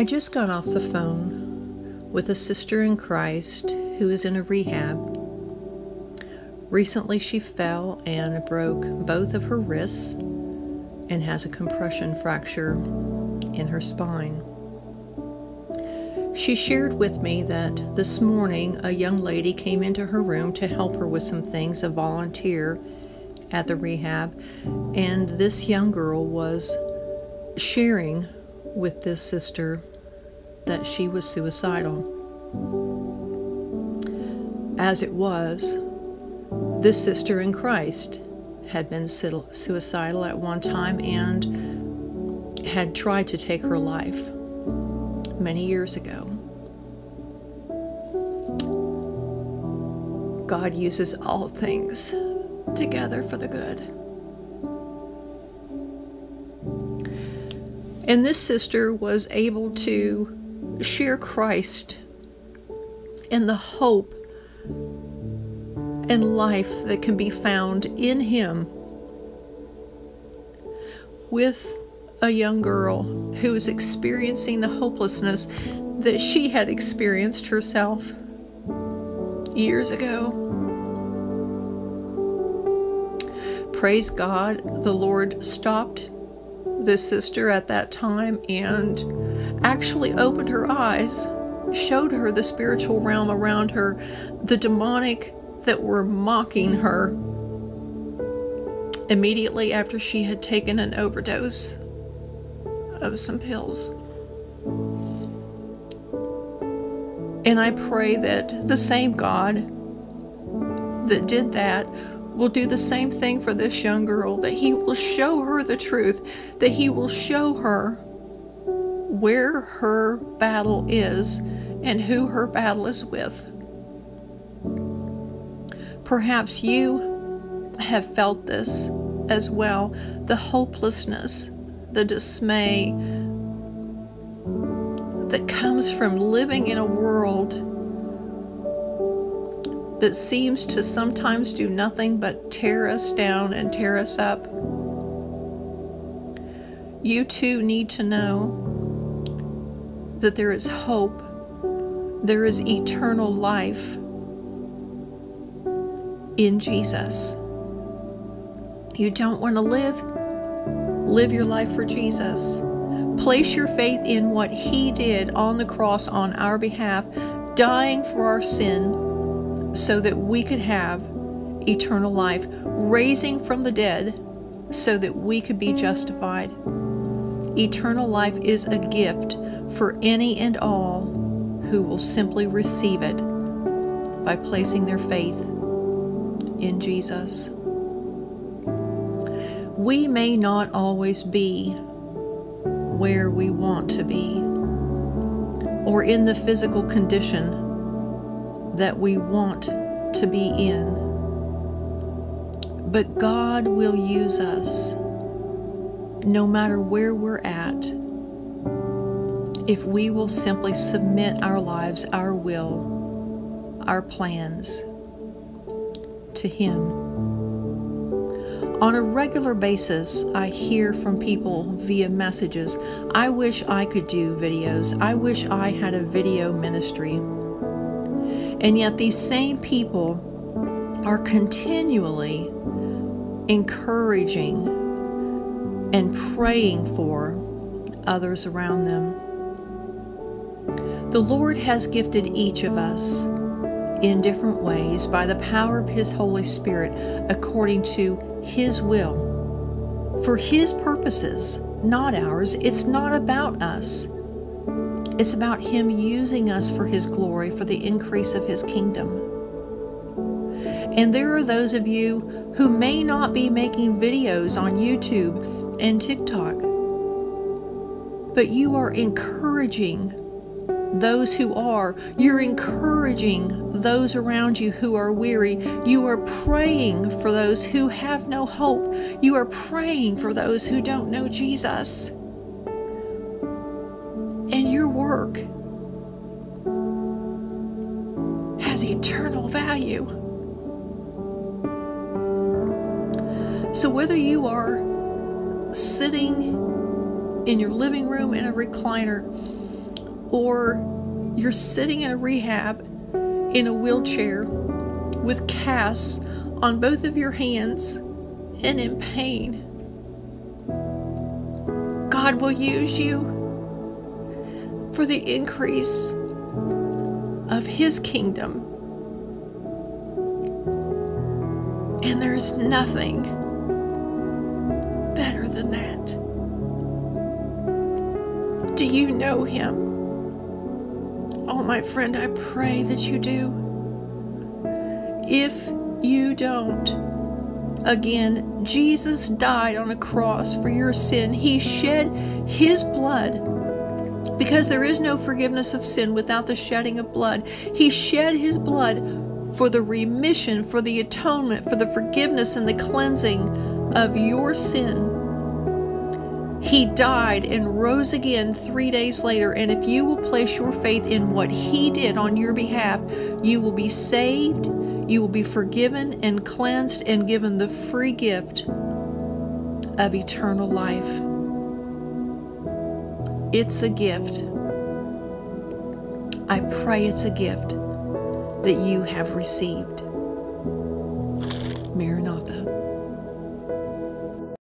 I just got off the phone with a sister in Christ who is in a rehab. Recently, she fell and broke both of her wrists and has a compression fracture in her spine. She shared with me that this morning a young lady came into her room to help her with some things, a volunteer at the rehab, and this young girl was sharing with this sister that she was suicidal. As it was, this sister in Christ had been suicidal at one time and had tried to take her life many years ago. God uses all things together for the good. And this sister was able to share Christ and the hope and life that can be found in Him with a young girl who is experiencing the hopelessness that she had experienced herself years ago. Praise God, the Lord stopped this sister at that time and actually opened her eyes, showed her the spiritual realm around her, the demonic that were mocking her immediately after she had taken an overdose of some pills. And I pray that the same God that did that will do the same thing for this young girl, that He will show her the truth, that He will show her where her battle is and who her battle is with. Perhaps you have felt this as well the hopelessness, the dismay that comes from living in a world that seems to sometimes do nothing but tear us down and tear us up. You too need to know that there is hope, there is eternal life in Jesus. You don't want to live? Live your life for Jesus. Place your faith in what He did on the cross on our behalf, dying for our sin so that we could have eternal life, raising from the dead so that we could be justified. Eternal life is a gift for any and all who will simply receive it by placing their faith in Jesus. We may not always be where we want to be or in the physical condition that we want to be in. But God will use us no matter where we're at if we will simply submit our lives, our will, our plans to Him. On a regular basis, I hear from people via messages, I wish I could do videos. I wish I had a video ministry. And yet, these same people are continually encouraging and praying for others around them. The Lord has gifted each of us in different ways by the power of His Holy Spirit according to His will, for His purposes, not ours. It's not about us. It's about Him using us for His glory, for the increase of His kingdom. And there are those of you who may not be making videos on YouTube and TikTok, but you are encouraging those who are. You're encouraging those around you who are weary. You are praying for those who have no hope. You are praying for those who don't know Jesus work has eternal value. So, whether you are sitting in your living room in a recliner or you're sitting in a rehab in a wheelchair with casts on both of your hands and in pain. God will use you for the increase of His kingdom. And there's nothing better than that. Do you know Him? Oh, my friend, I pray that you do. If you don't, Again, Jesus died on a cross for your sin. He shed his blood because there is no forgiveness of sin without the shedding of blood. He shed his blood for the remission, for the atonement, for the forgiveness and the cleansing of your sin. He died and rose again three days later. And if you will place your faith in what He did on your behalf, you will be saved, you will be forgiven and cleansed and given the free gift of eternal life. It's a gift. I pray it's a gift that you have received. Maranatha.